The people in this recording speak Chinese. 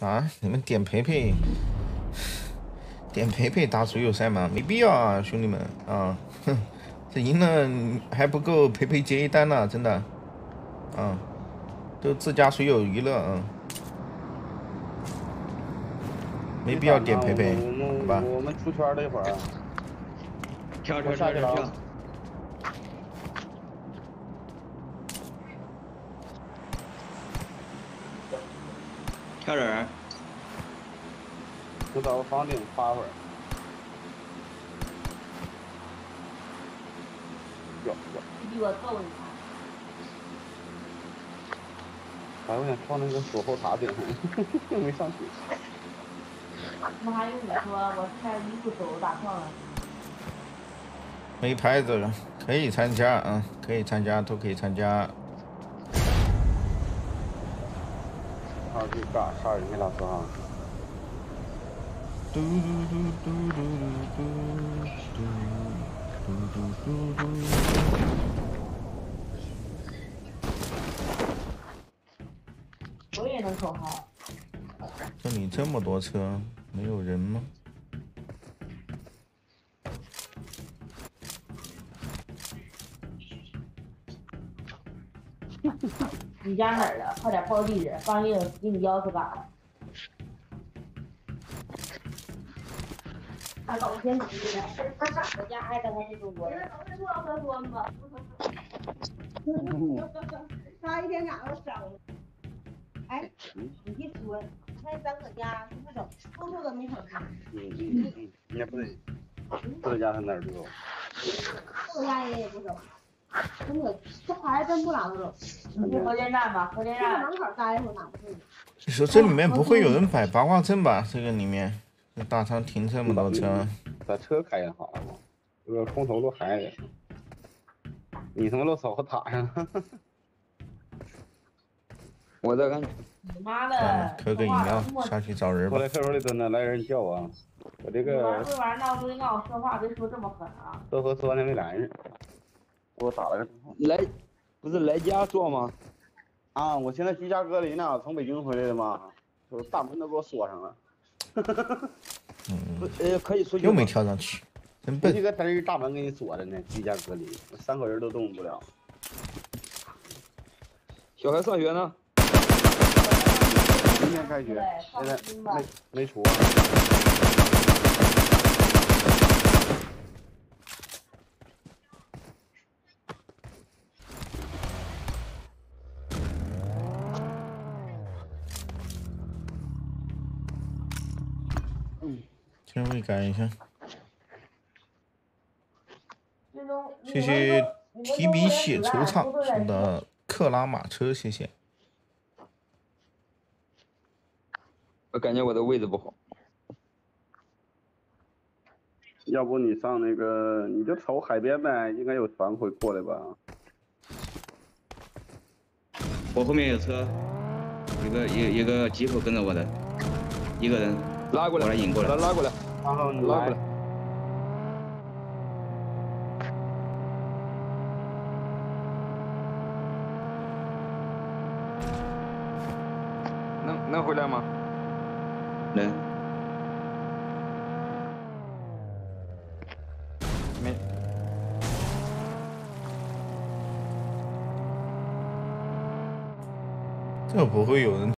啊，你们点培培，点培培打水友赛吗？没必要啊，兄弟们啊，哼，这赢了还不够培培接一单呢，真的，啊，都自家水友娱乐啊，没必要点培培，好吧？我们出圈了一会儿，跳跳跳跳跳。我找个房顶趴会儿。哟哟！你我揍你！哎，我想放那个锁后塔顶上，没上去。那还用你说，我开一步走打算了。没牌子了，可以参加啊，可以参加，都可以参加。二去干杀人家老师啊！嘟嘟嘟嘟嘟嘟嘟嘟嘟嘟嘟。我也能口号。这里这么多车，没有人吗？你家哪儿的？快点报地址，帮便给你钥匙卡。老闲着他，俺哥家还在他那直。他一天咋都整。哎，你别说，你咱搁家不整，偷偷的没少。嗯，那不。搁家还哪儿都有。搁家也也不走。真的，这牌真不拿走。去核电站吧，核电站门口待会拿不住。你说这里面不会有人摆八卦阵吧？这个里面，这大仓停这么多车，把车开也好了嘛，这个空投都还。你他妈都走塔上了。我在看。你妈的！喝个饮料，下去找人吧。我在厕所里蹲着，来人叫啊！我这个。这玩闹钟让我说话，别说这么狠啊！都和昨天没来似的。给我打了个电话。来，不是来家做吗？啊，我现在居家隔离呢，从北京回来的嘛，都大门都给我锁上了。嗯。呃，可以出去。又没跳上去，真笨。这个灯儿大门给你锁着呢，居家隔离，三口人都动不了。小孩上学呢？明天开学，现在没没出。先会改一下。谢谢提笔写惆怅送的克拉马车，谢谢。我感觉我的位置不好。要不你上那个，你就瞅海边呗，应该有船会过来吧。我后面有车，一个一一个吉普跟着我的，一个人拉过来，把他引过来，拉拉过来，然后拉过来。能能回来吗？能。没。这不会有人。